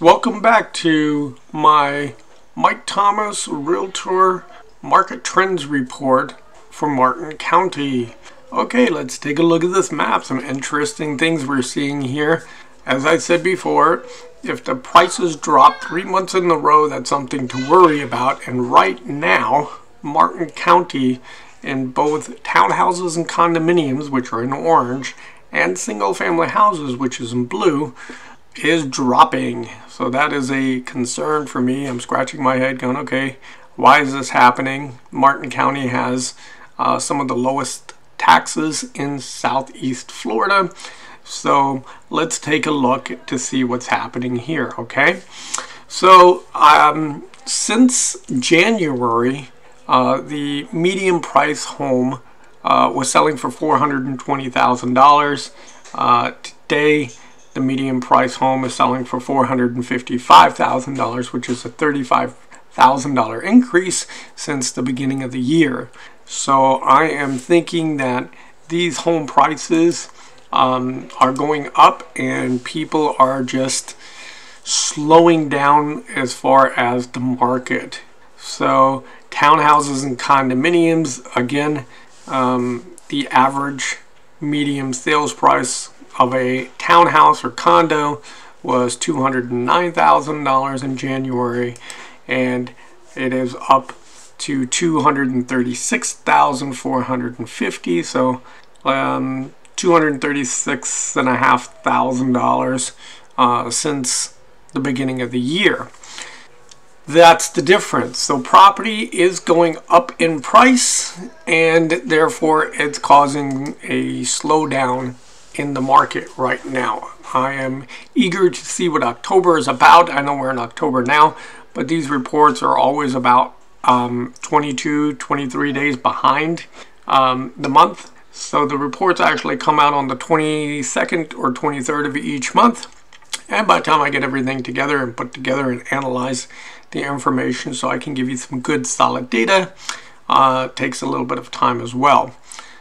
Welcome back to my Mike Thomas Realtor Market Trends Report for Martin County. Okay, let's take a look at this map. Some interesting things we're seeing here. As I said before, if the prices drop three months in a row, that's something to worry about. And right now, Martin County in both townhouses and condominiums, which are in orange, and single family houses, which is in blue, is dropping. So that is a concern for me. I'm scratching my head going, okay, why is this happening? Martin County has uh, some of the lowest taxes in southeast Florida. So let's take a look to see what's happening here, okay? So um, since January, uh, the medium price home uh, was selling for $420,000. Uh, today, the median price home is selling for $455,000, which is a $35,000 increase since the beginning of the year. So I am thinking that these home prices um, are going up and people are just slowing down as far as the market. So townhouses and condominiums, again, um, the average medium sales price of a townhouse or condo was $209,000 in January and it is up to 236,450 so um, $236,500 uh, since the beginning of the year. That's the difference. So property is going up in price and therefore it's causing a slowdown in the market right now. I am eager to see what October is about. I know we're in October now, but these reports are always about um, 22, 23 days behind um, the month. So the reports actually come out on the 22nd or 23rd of each month. And by the time I get everything together and put together and analyze the information so I can give you some good solid data, uh, takes a little bit of time as well.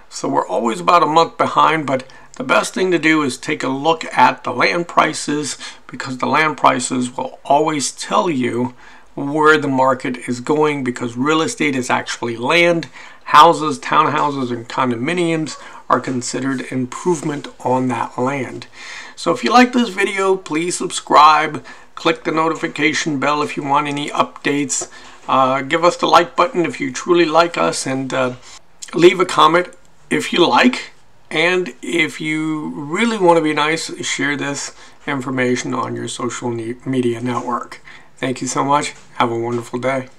So we're always about a month behind, but the best thing to do is take a look at the land prices because the land prices will always tell you where the market is going because real estate is actually land. Houses, townhouses, and condominiums are considered improvement on that land. So if you like this video, please subscribe. Click the notification bell if you want any updates. Uh, give us the like button if you truly like us and uh, leave a comment if you like. And if you really want to be nice, share this information on your social media network. Thank you so much. Have a wonderful day.